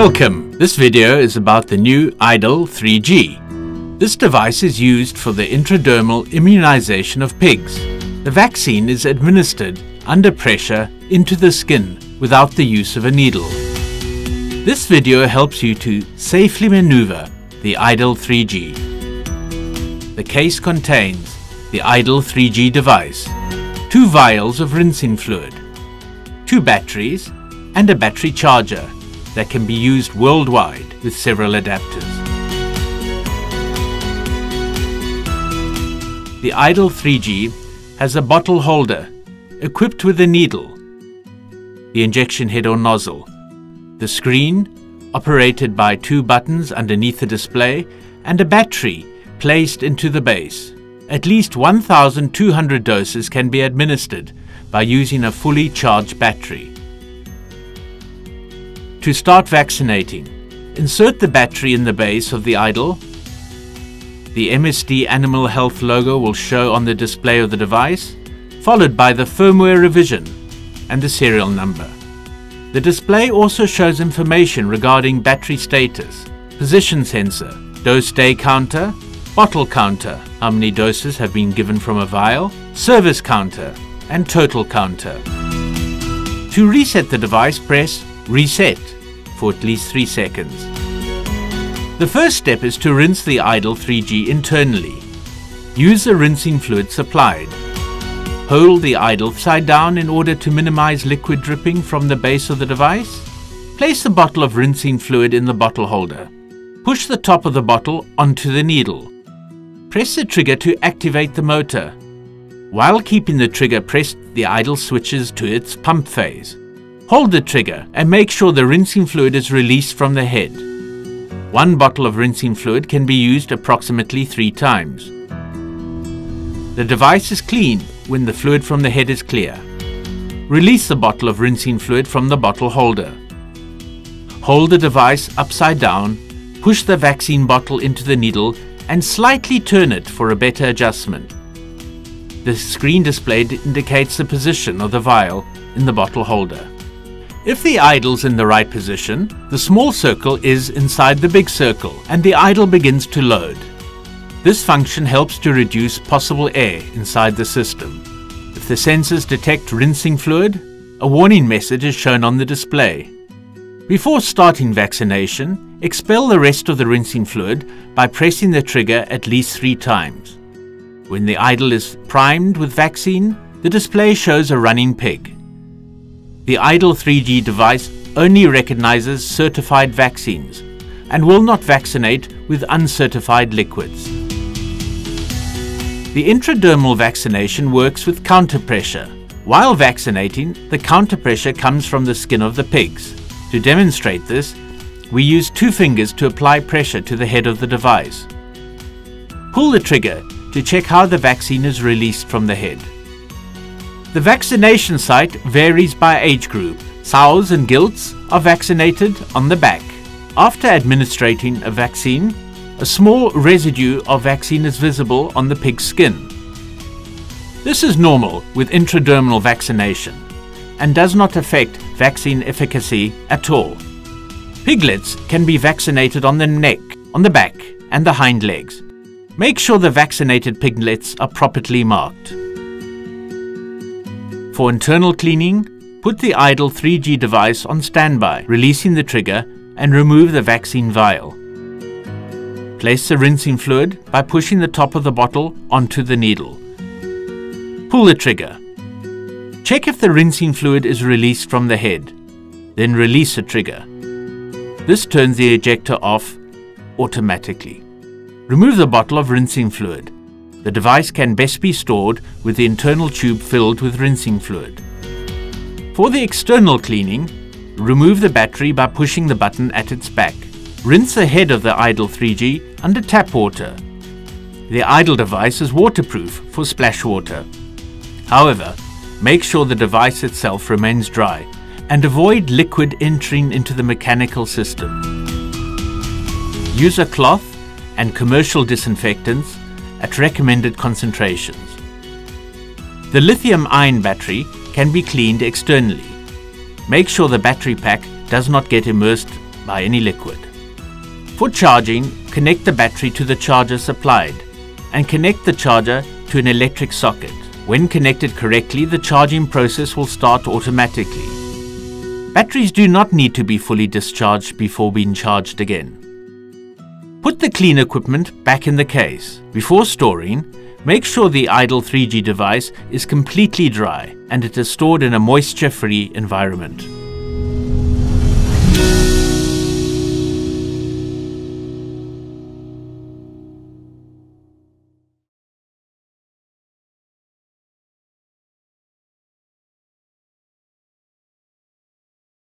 Welcome! This video is about the new IDAL 3G. This device is used for the intradermal immunization of pigs. The vaccine is administered under pressure into the skin without the use of a needle. This video helps you to safely maneuver the IDAL 3G. The case contains the IDAL 3G device, two vials of rinsing fluid, two batteries and a battery charger that can be used worldwide with several adapters. The IDAL 3G has a bottle holder equipped with a needle, the injection head or nozzle, the screen operated by two buttons underneath the display, and a battery placed into the base. At least 1,200 doses can be administered by using a fully charged battery. To start vaccinating, insert the battery in the base of the IDAL. The MSD Animal Health logo will show on the display of the device, followed by the firmware revision and the serial number. The display also shows information regarding battery status, position sensor, dose day counter, bottle counter, how many doses have been given from a vial, service counter, and total counter. To reset the device, press Reset for at least 3 seconds. The first step is to rinse the IDAL 3G internally. Use the rinsing fluid supplied. Hold the IDAL side down in order to minimize liquid dripping from the base of the device. Place the bottle of rinsing fluid in the bottle holder. Push the top of the bottle onto the needle. Press the trigger to activate the motor. While keeping the trigger pressed, the IDAL switches to its pump phase. Hold the trigger and make sure the rinsing fluid is released from the head. One bottle of rinsing fluid can be used approximately three times. The device is clean when the fluid from the head is clear. Release the bottle of rinsing fluid from the bottle holder. Hold the device upside down, push the vaccine bottle into the needle and slightly turn it for a better adjustment. The screen displayed indicates the position of the vial in the bottle holder. If the IDAL's in the right position, the small circle is inside the big circle and the IDAL begins to load. This function helps to reduce possible air inside the system. If the sensors detect rinsing fluid, a warning message is shown on the display. Before starting vaccination, expel the rest of the rinsing fluid by pressing the trigger at least three times. When the IDAL is primed with vaccine, the display shows a running pig. The IDAL 3G device only recognizes certified vaccines and will not vaccinate with uncertified liquids. The intradermal vaccination works with counter pressure. While vaccinating, the counter pressure comes from the skin of the pigs. To demonstrate this, we use two fingers to apply pressure to the head of the device. Pull the trigger to check how the vaccine is released from the head. The vaccination site varies by age group. Sows and gilts are vaccinated on the back. After administering a vaccine, a small residue of vaccine is visible on the pig's skin. This is normal with intradermal vaccination and does not affect vaccine efficacy at all. Piglets can be vaccinated on the neck, on the back, and the hind legs. Make sure the vaccinated piglets are properly marked. For internal cleaning, put the IDAL 3G device on standby, releasing the trigger and remove the vaccine vial. Place the rinsing fluid by pushing the top of the bottle onto the needle. Pull the trigger. Check if the rinsing fluid is released from the head. Then release the trigger. This turns the ejector off automatically. Remove the bottle of rinsing fluid. The device can best be stored with the internal tube filled with rinsing fluid. For the external cleaning, remove the battery by pushing the button at its back. Rinse the head of the IDAL 3G under tap water. The IDAL device is waterproof for splash water. However, make sure the device itself remains dry and avoid liquid entering into the mechanical system. Use a cloth and commercial disinfectants at recommended concentrations. The lithium ion battery can be cleaned externally. Make sure the battery pack does not get immersed by any liquid. For charging, connect the battery to the charger supplied and connect the charger to an electric socket. When connected correctly, the charging process will start automatically. Batteries do not need to be fully discharged before being charged again. Put the clean equipment back in the case. Before storing, make sure the IDAL 3G device is completely dry and it is stored in a moisture-free environment.